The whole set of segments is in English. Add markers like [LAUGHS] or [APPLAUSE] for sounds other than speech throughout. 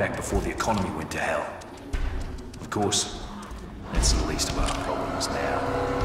back before the economy went to hell. Of course, that's the least of our problems now.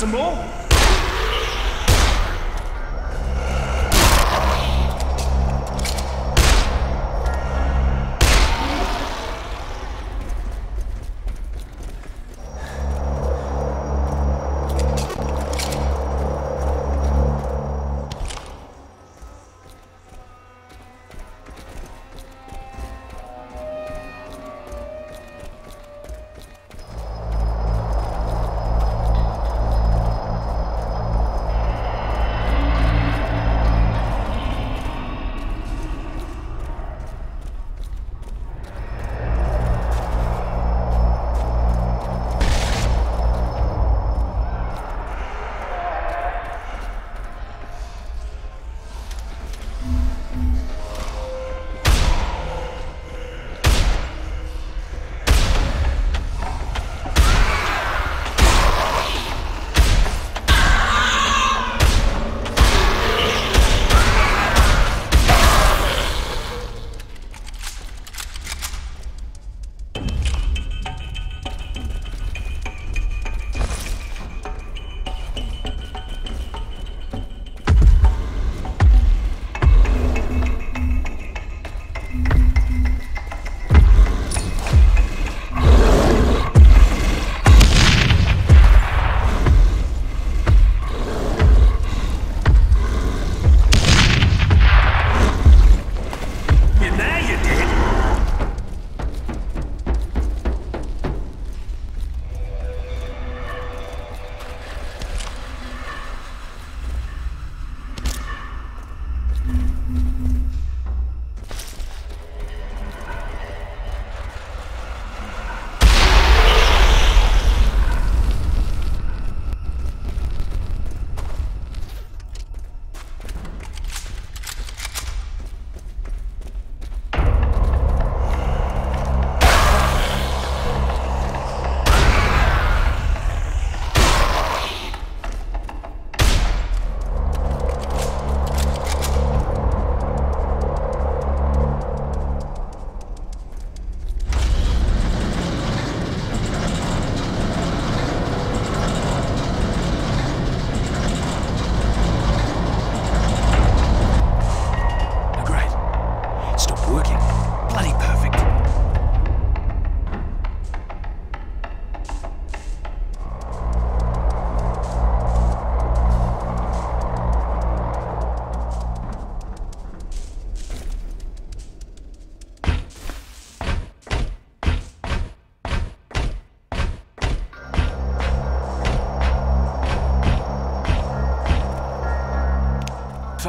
Some more?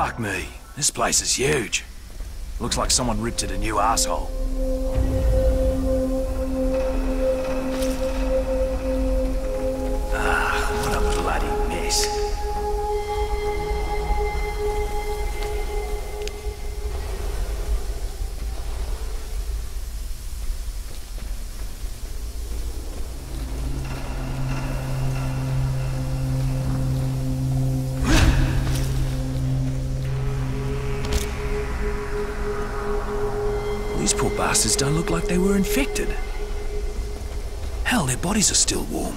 Fuck me. This place is huge. Looks like someone ripped it a new asshole. They were infected. Hell, their bodies are still warm.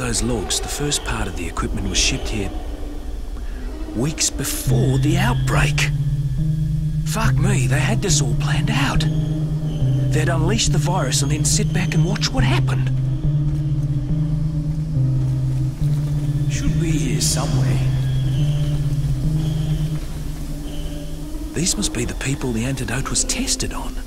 Those logs, the first part of the equipment was shipped here weeks before the outbreak. Fuck me, they had this all planned out. They'd unleash the virus and then sit back and watch what happened. Should be here somewhere. These must be the people the antidote was tested on.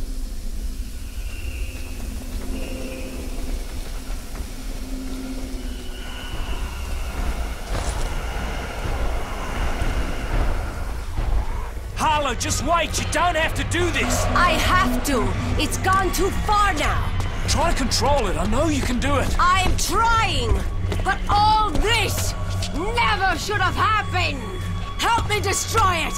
Harlow, just wait. You don't have to do this. I have to. It's gone too far now. Try to control it. I know you can do it. I'm trying. But all this never should have happened. Help me destroy it.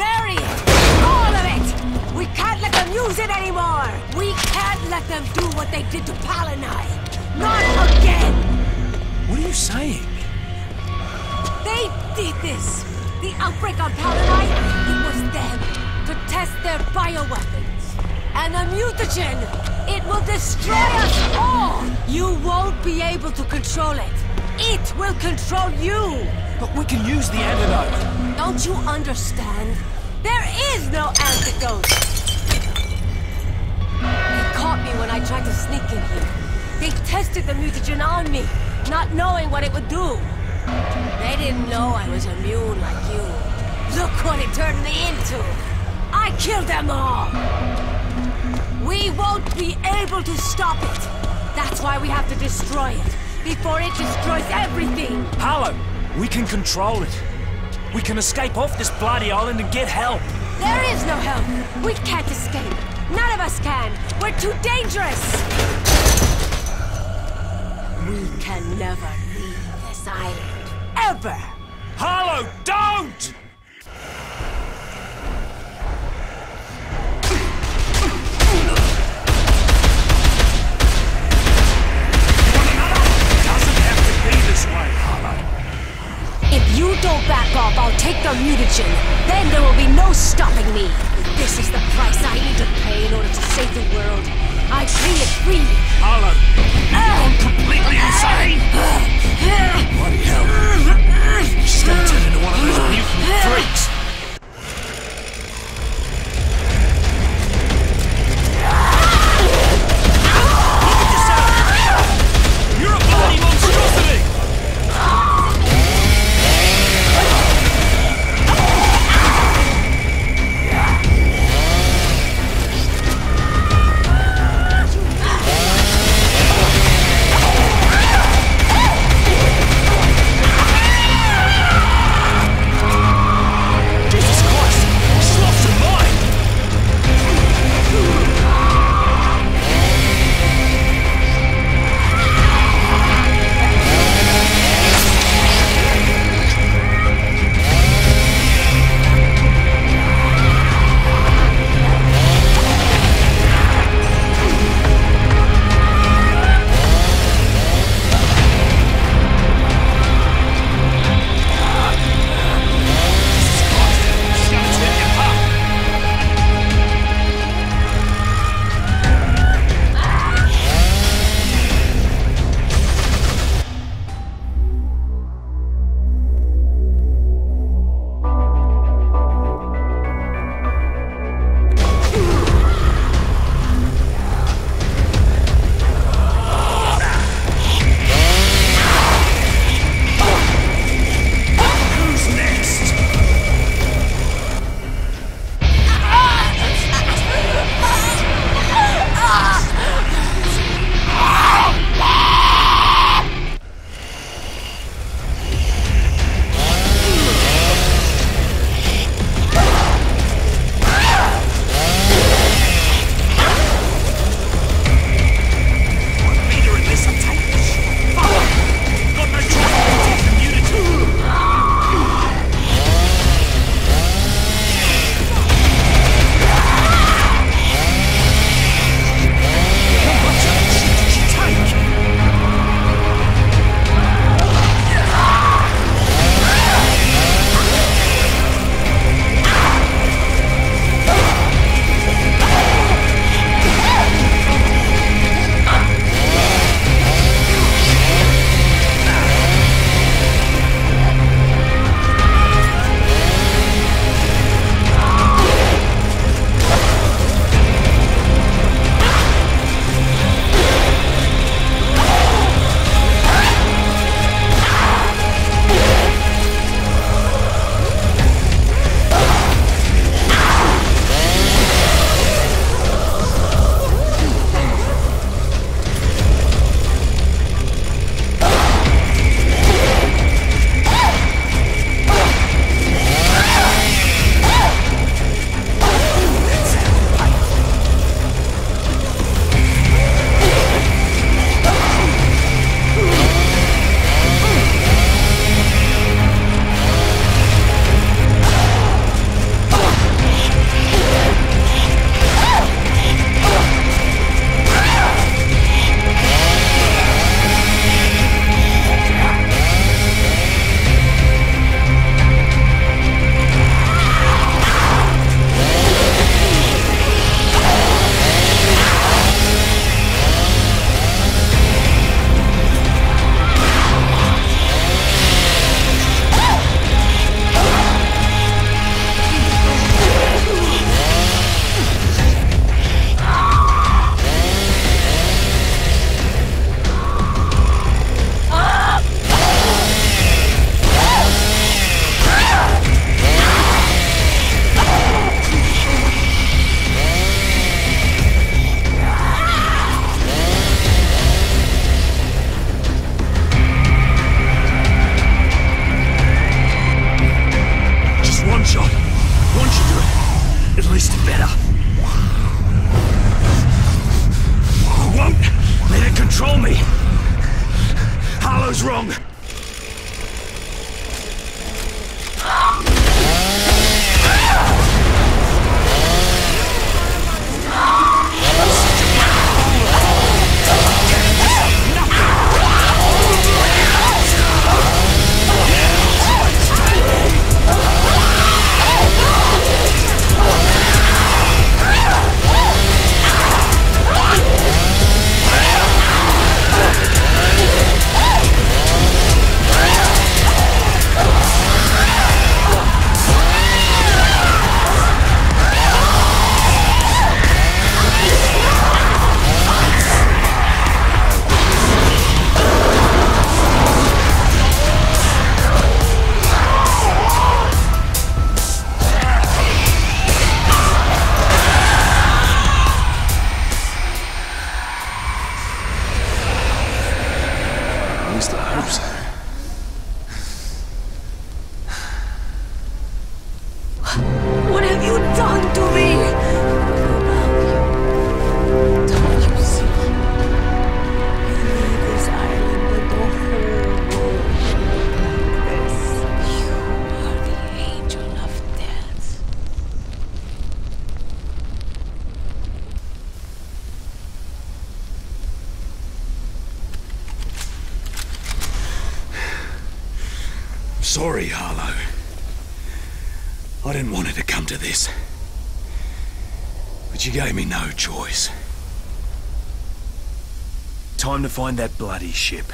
Bury it. All of it. We can't let them use it anymore. We can't let them do what they did to Pal. Not again. What are you saying? They did this. The outbreak on Pal it was them to test their bioweapons. And the mutagen, it will destroy us all. You won't be able to control it. It will control you. But we can use the antidote. Don't you understand? There is no antidote. They caught me when I tried to sneak in here. They tested the mutagen on me, not knowing what it would do. They didn't know I was immune like you. Look what it turned me into. I killed them all. We won't be able to stop it. That's why we have to destroy it before it destroys everything. Harlow, we can control it. We can escape off this bloody island and get help. There is no help. We can't escape. None of us can. We're too dangerous. We can never leave this island. Ever. Harlow, don't! Doesn't have to be this way, Harlow. If you don't back off, I'll take the mutagen. Then there will be no stopping me. This is the price I need to pay in order to save the world. I pay it free. Harlow, I'm completely insane. Bloody hell. She's gonna turn into one of those mutant freaks. Sorry, Harlow. I didn't want it to come to this. But you gave me no choice. Time to find that bloody ship.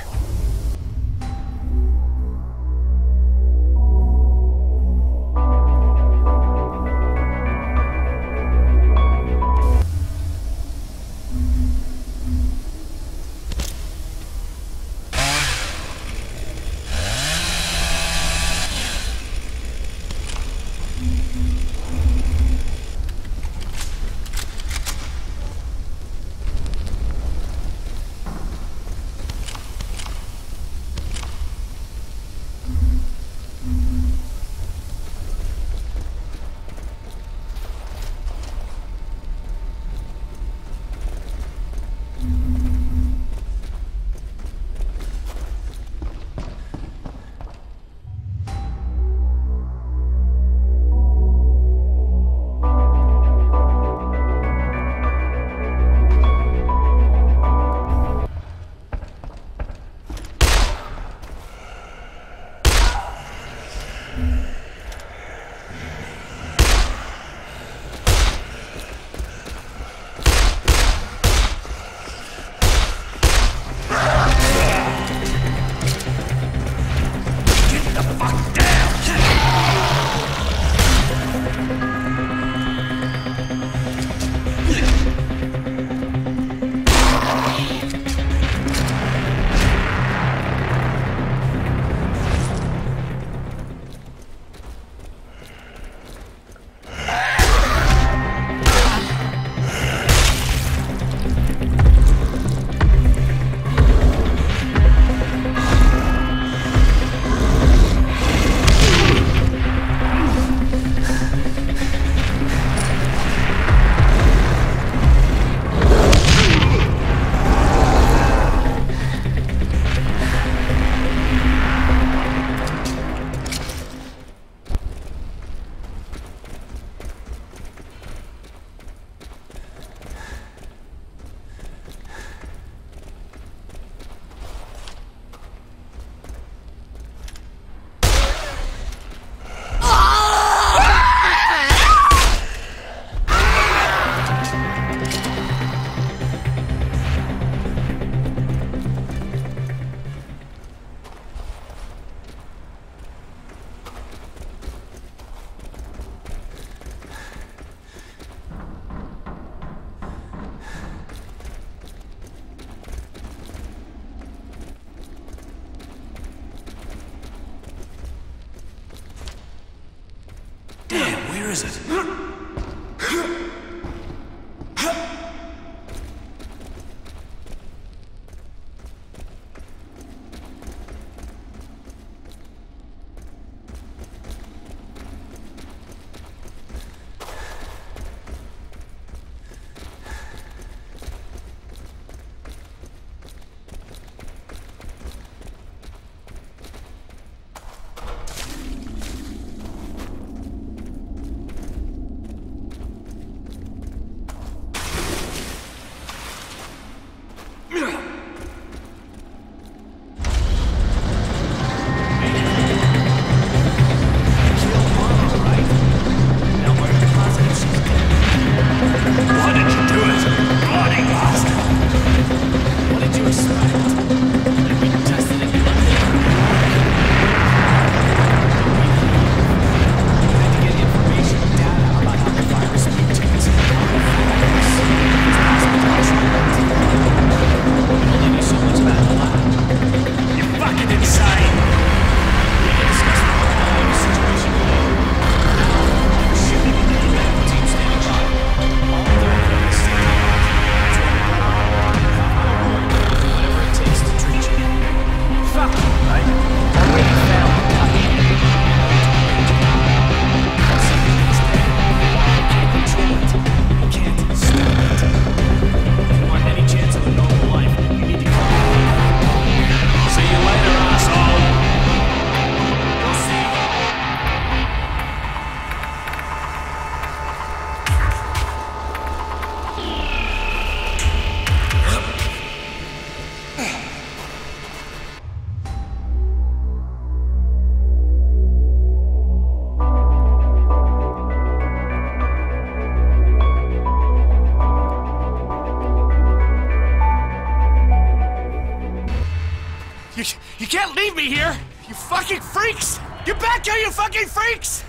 Leave me here! You fucking freaks! Get back here, you fucking freaks!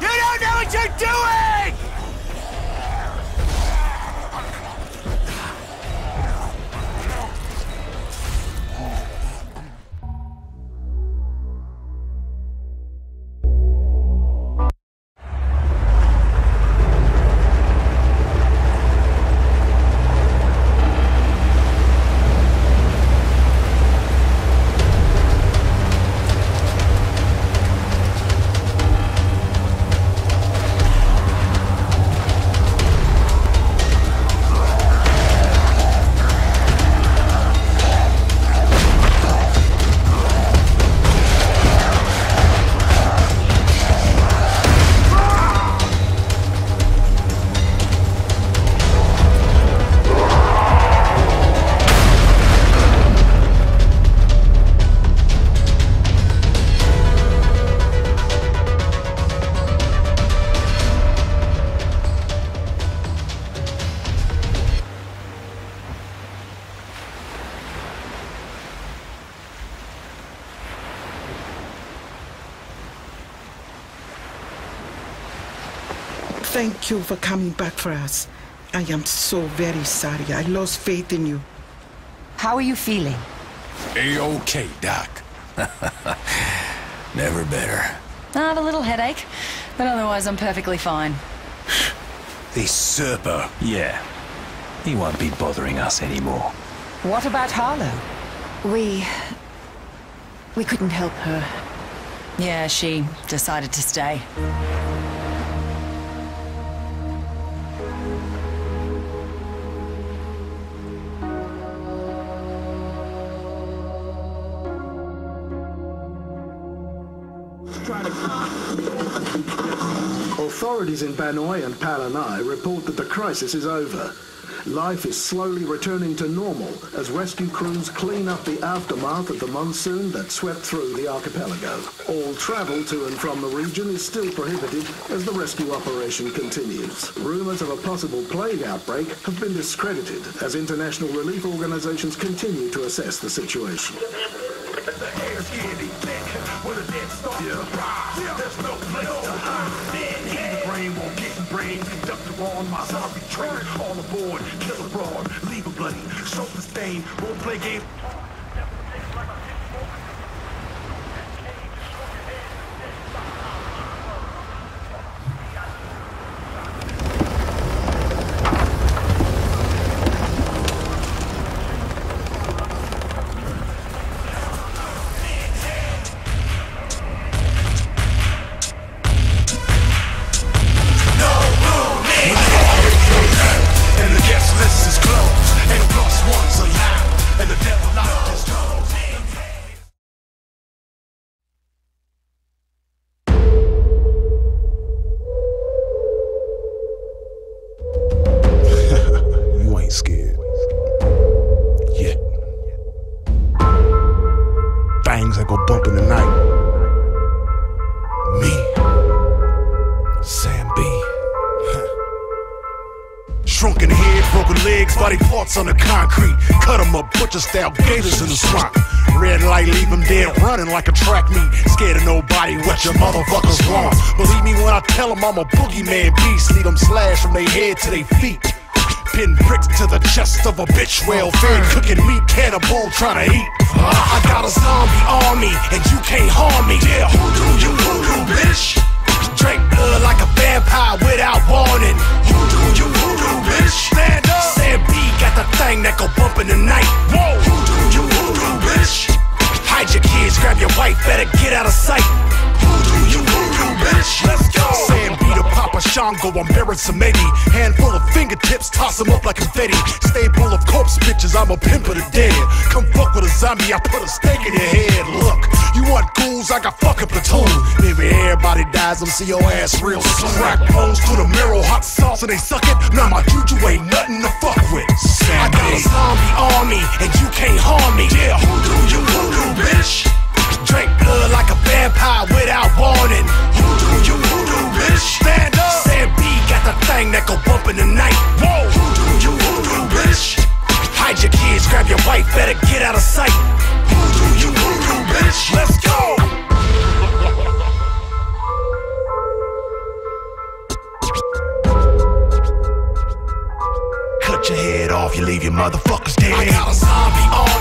You don't know what you're doing! Thank you for coming back for us. I am so very sorry. I lost faith in you. How are you feeling? A-okay, Doc. [LAUGHS] Never better. I have a little headache, but otherwise I'm perfectly fine. This Serpo. Yeah. He won't be bothering us anymore. What about Harlow? We... We couldn't help her. Yeah, she decided to stay. Authorities in Banoi and Palanai report that the crisis is over. Life is slowly returning to normal as rescue crews clean up the aftermath of the monsoon that swept through the archipelago. All travel to and from the region is still prohibited as the rescue operation continues. Rumors of a possible plague outbreak have been discredited as international relief organizations continue to assess the situation. On my zombie train. All aboard, kill abroad, leave a bloody, soap the stain, won't play game. Up, gators in the swamp. Red light, leave 'em dead, running like a track meet. Scared of nobody, what your motherfuckers want. Believe me when I tell 'em I'm a boogeyman beast. Lead 'em slash from their head to their feet. Pin bricks to the chest of a bitch, well fed, cooking meat, cannibal trying to eat. I got a zombie army, and you can't harm me. Yeah, who do you voodoo, bitch? Drink blood like a vampire without warning. Who do you voodoo, bitch? Stand up. Sam B got the thing that go bump in the night. Whoa, who do you voodoo, bitch? Hide your kids, grab your wife, better get out of sight. Who do you bitch? Let's go. Sam to Papa Shango, I'm bearing some Eddie. Handful of fingertips, toss 'em up like confetti. Stable of corpse bitches, I'm a pimp of the dead. Come fuck with a zombie, I put a stake in your head. Look, you want ghouls, I got fucking platoon. Maybe everybody dies, I'm see your ass real soon. Crack bones to the marrow, hot sauce, and they suck it. Now my juju ain't nothing to fuck with. Sam I got a zombie army, and you can't harm me. Yeah, who do you voodoo, bitch? Drink blood like a vampire without warning. Who do, you who do, bitch. Stand up. Sam B got the thing that go bump in the night. Whoa. You do, you who do, bitch. Hide your kids, grab your wife, better get out of sight. Who do, you who do, bitch. Let's go. Cut your head off, you leave your motherfuckers dead. I got a zombie on.